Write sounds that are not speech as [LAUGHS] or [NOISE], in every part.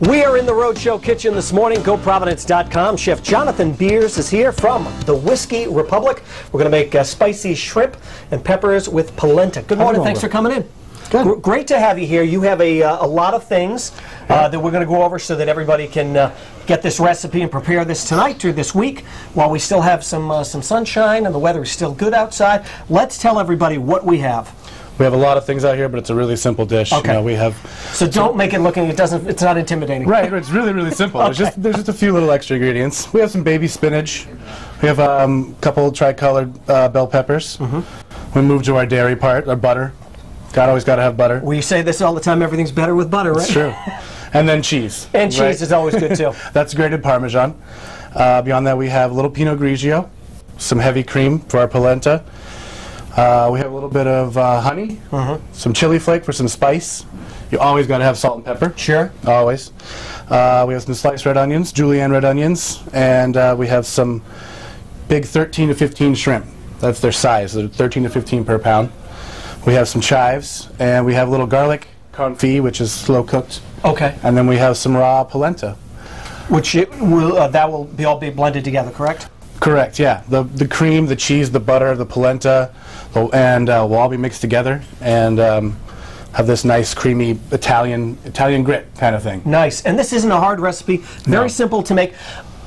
We are in the Rhode Show kitchen this morning. GoProvidence.com. Chef Jonathan Beers is here from the Whiskey Republic. We're going to make uh, spicy shrimp and peppers with polenta. Good morning. Thanks for coming in. Good. Gr- Great to have you here. You have a, uh, a lot of things uh, that we're going to go over so that everybody can uh, get this recipe and prepare this tonight or this week while we still have some uh, some sunshine and the weather is still good outside. Let's tell everybody what we have. We have a lot of things out here, but it's a really simple dish. Okay. You know, we have So don't make it looking. It doesn't. It's not intimidating. right. It's really really simple. There's just there's just a few little extra ingredients. We have some baby spinach. We have um, a couple tricolored uh, bell peppers. Mm-hmm. We move to our dairy part, our butter. God always got to have butter. We say this all the time. Everything's better with butter, right? It's true. and then cheese. [LAUGHS] And cheese right? is always good too. [LAUGHS] That's grated Parmesan. Uh, beyond that, we have a little Pinot Grigio, some heavy cream for our polenta. Uh, we have a little bit of uh, honey, Mm-hmm. some chili flake for some spice. You always got to have salt and pepper. Sure. Always. Uh, we have some sliced red onions, julienne red onions, and uh, we have some big 13 to 15 shrimp. That's their size, they're 13 to 15 per pound. We have some chives, and we have a little garlic confit, which is slow cooked, Okay. and then we have some raw polenta. Which it will uh, that will be all be blended together, correct? Correct. Yeah. The the cream, the cheese, the butter, the polenta, the, and uh, will all be mixed together and um, have this nice creamy Italian Italian grit kind of thing. Nice. And this isn't a hard recipe. Very No. simple to make.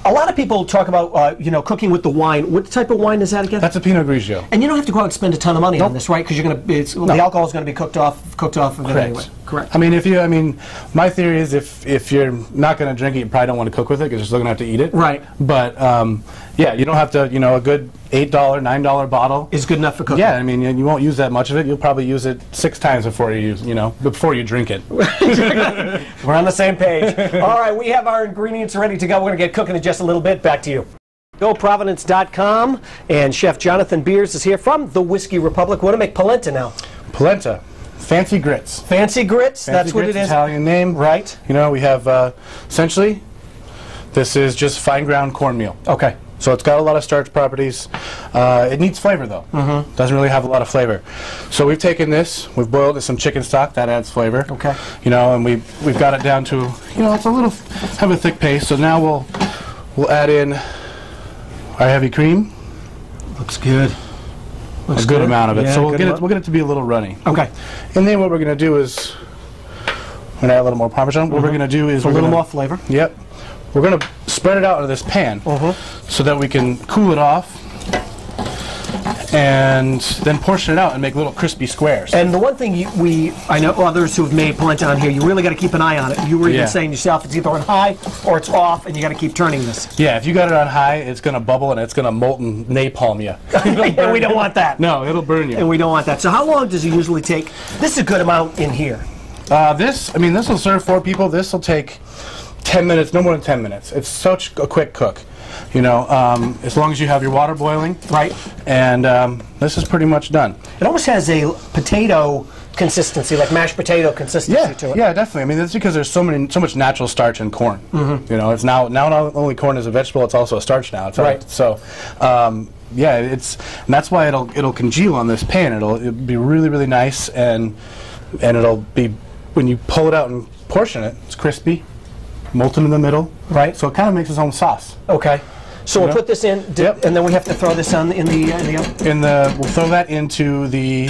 A lot of people talk about uh, you know cooking with the wine. What type of wine is that again? That's a Pinot Grigio. and you don't have to go out and spend a ton of money on this, right? Because you're gonna it's, the alcohol is gonna be cooked off cooked off of it anyway. Correct. I mean, if you, I mean, my theory is if if you're not going to drink it, you probably don't want to cook with it because you're still going to have to eat it. Right. But um, yeah, you don't have to. You know, a good eight dollar, nine dollar bottle. Is good enough for cooking. yeah, I mean, you you won't use that much of it. You'll probably use it six times before you use, you know, before you drink it. [LAUGHS] [LAUGHS] [LAUGHS] We're on the same page. All right, we have our ingredients ready to go. We're going to get cooking in just a little bit. Back to you. GoProvidence.com and Chef Jonathan Beers is here from the Whiskey Republic. Want to make polenta now. Polenta, fancy grits. Fancy grits. Fancy that's what grits, it is. Italian name, Right. You know, we have uh, essentially this is just fine ground cornmeal. Okay. So it's got a lot of starch properties. Uh, it needs flavor though. Mm-hmm. Doesn't really have a lot of flavor. So we've taken this, we've boiled it some chicken stock that adds flavor. Okay. You know, and we we've got it down to you know it's a little have a thick paste. So now we'll we'll add in our heavy cream, Looks good. Looks a good, amount of it. Yeah, so we'll good get it we'll get it to be a little runny. Okay. And then what we're gonna do is we're gonna add a little more parmesan. What we're gonna do is Mm-hmm. A little more flavor. Yep. We're going to spread it out into this pan Mm-hmm. so that we can cool it off and then portion it out and make little crispy squares. And the one thing you, we, I know others who have made polenta on here, you really got to keep an eye on it. You were even Yeah. saying yourself, it's either on high or it's off, and you got to keep turning this. yeah, if you got it on high, it's going to bubble and it's going to molten napalm you. [LAUGHS] and we don't want that. no, it'll burn you. And we don't want that. So how long does it usually take? This is a good amount in here. Uh, this, I mean, this will serve four people. This will take 10 minutes, no more than 10 minutes. It's such a quick cook. You know, um, as long as you have your water boiling. Right. And um, this is pretty much done. It almost has a potato consistency, like mashed potato consistency Yeah, to it. yeah, definitely. I mean, that's because there's so many, so much natural starch in corn. You know, it's now now not only corn is a vegetable, it's also a starch now. It's Right. So, um, yeah, it's and that's why it'll it'll congeal on this pan. It'll, it'll be really really nice and and it'll be when you pull it out and portion it, it's crispy, molten in the middle. Right. So it kind of makes its own sauce. Okay. So we'll know? put this in, Yep. and then we have to throw this on in the, in the. In the we'll throw that into the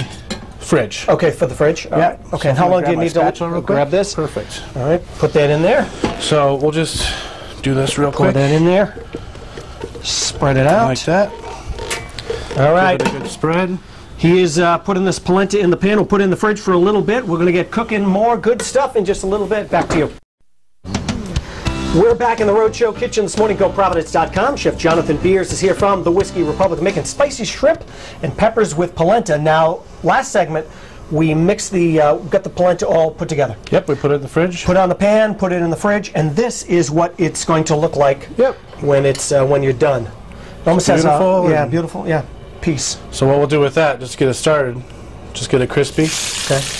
fridge. Okay, for the fridge. All Yeah. right. Okay. So and how long do you need to real quick? grab this? Perfect. All right. Put that in there. So we'll just do this real Pour quick, that in there. Spread it out. like that. All right. Give it a good spread. He is uh, putting this polenta in the pan. We'll put it in the fridge for a little bit. We're going to get cooking more good stuff in just a little bit. Back to you. We're back in the Rhode Show kitchen this morning. GoProvidence.com. Chef Jonathan Beers is here from the Whiskey Republic making spicy shrimp and peppers with polenta. Now, last segment, we mixed the, uh, got the polenta all put together. Yep, we put it in the fridge. Put it on the pan, put it in the fridge, and this is what it's going to look like Yep. when it's uh, when you're done. It almost has Beautiful a yeah, beautiful, yeah, piece. So what we'll do with that, just to get it started, just get it crispy. Okay.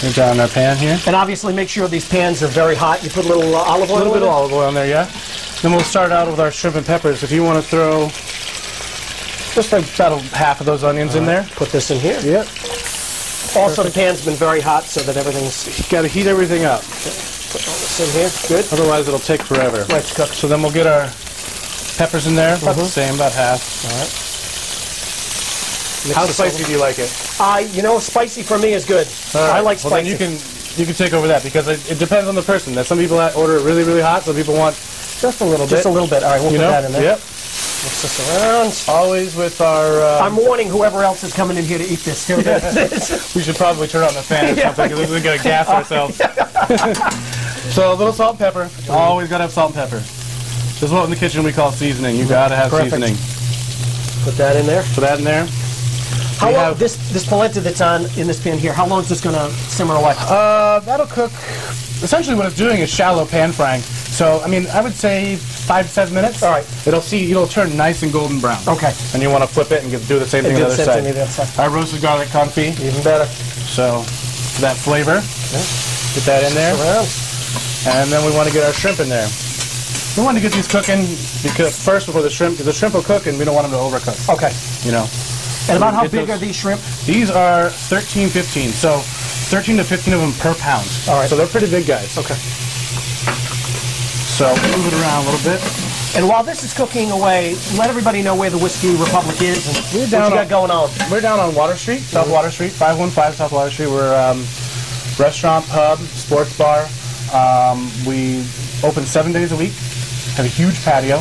Get down in our pan here. And obviously, make sure these pans are very hot. You put a little uh, olive A oil. little bit of olive oil in there, yeah. Then we'll start out with our shrimp and peppers. If you want to throw just like about half of those onions in there. Put this in here. Yep. Also, the pan's been very hot, so that everything's Got to heat everything up. put all this in here. Good. Otherwise, it'll take forever. Right, it's cooked. So then we'll get our peppers in there, about the same, about half. All right. How spicy do you like it? I, you know, spicy for me is good. I like spicy. Well, then you can you can take over that because it, it depends on the person. That some people order it really really hot. Some people want just a little Just bit. Just a little bit. All right, we'll You put know? that in there. Yep. Mix this around. Always with our. Uh, I'm warning whoever else is coming in here to eat this too. [LAUGHS] we should probably turn on the fan or Yeah. something because this is gonna gas ourselves. [LAUGHS] [LAUGHS] so a little salt and pepper. Always gotta have salt and pepper. This is what in the kitchen we call seasoning. You gotta have Perfect. seasoning. Put that in there. Put that in there. How We long, this, this polenta that's on in this pan here, how long is this going to simmer away? Uh, that'll cook. Essentially, what it's doing is shallow pan frying. So, I mean, I would say five to seven minutes. All right. It'll see. It'll turn nice and golden brown. Okay. And you want to flip it and give, do the same thing on the other side. on the other side. Our roasted garlic confit. Even better. So, for that flavor, get that in there, and then we want to get our shrimp in there. We want to get these cooking because first before the shrimp, because the shrimp will cook and we don't want them to overcook. Okay. You know, And about how big those- are these shrimp? these are 13, 15. So, 13 to 15 of them per pound. All right. So they're pretty big guys. Okay. So move it around a little bit. And while this is cooking away, let everybody know where the Whiskey Republic is and We're what you down got on- going on. We're down on Water Street, South Water Street, 515 South Water Street. We're um, restaurant, pub, sports bar. Um, we open seven days a week. Have a huge patio.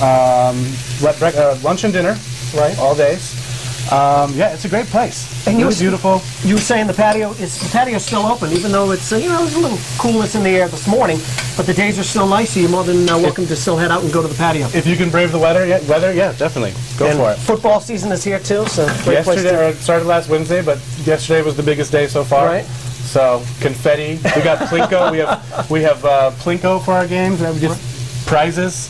Um, let brec- uh, lunch and dinner, Right. all days. Um, yeah, it's a great place. And really you- beautiful. You were saying the patio is the patio's still open, even though it's uh, you know there's a little coolness in the air this morning, but the days are still nice. So you're more than uh, welcome to still head out and go to the patio. If you can brave the weather, yeah, weather, yeah, definitely. Go and for it. Football season is here too, so Yesterday, or started last Wednesday, but yesterday was the biggest day so far. Right. So confetti. We got plinko. we have we have uh, plinko for our games. We have just prizes.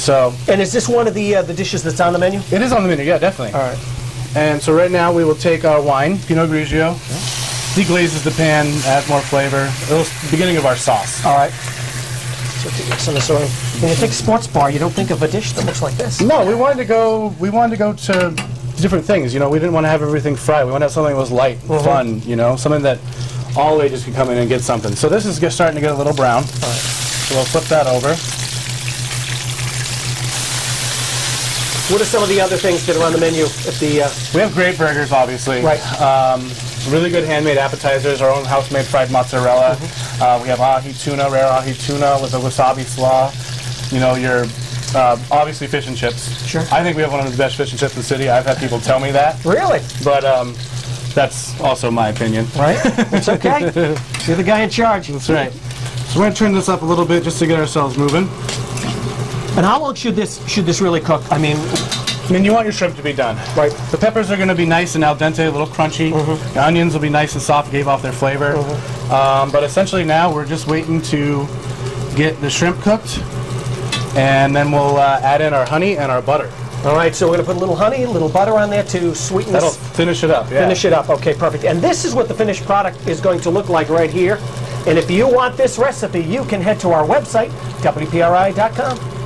So And is this one of the uh, the dishes that's on the menu? it is on the menu. Yeah, definitely. All right. And so right now we will take our wine, Pinot Grigio. Deglazes the pan, adds more flavor. It's the beginning of our sauce. All right. So some of. When you think sports bar, you don't think of a dish that looks like this. No, we wanted to go. We wanted to go to different things. You know, we didn't want to have everything fried. We wanted to have something that was light, Mm-hmm. fun. You know, something that all ages could come in and get something. So this is just starting to get a little brown. All right. So we'll flip that over. What are some of the other things that are on the menu at the? Uh, We have great burgers, obviously. Right. Um, really good handmade appetizers. Our own house-made fried mozzarella. Mm-hmm. Uh, we have ahi tuna, rare ahi tuna with a wasabi slaw. You know, your uh, obviously fish and chips. Sure. I think we have one of the best fish and chips in the city. I've had people tell me that, really? but um, that's also my opinion. Right. It's [LAUGHS] okay. You're the guy in charge. That's right. So we're gonna turn this up a little bit just to get ourselves moving. And how long should this should this really cook? I mean, I mean, you want your shrimp to be done. Right. The peppers are going to be nice and al dente, a little crunchy. Mm -hmm. The onions will be nice and soft, gave off their flavor. Um, but essentially now we're just waiting to get the shrimp cooked, and then we'll uh, add in our honey and our butter. all right. So we're gonna put a little honey, a little butter on there to sweeten That'll this. finish it up. Yeah. Finish it up. Okay, perfect. And this is what the finished product is going to look like right here. And if you want this recipe, you can head to our website, WPRI.com.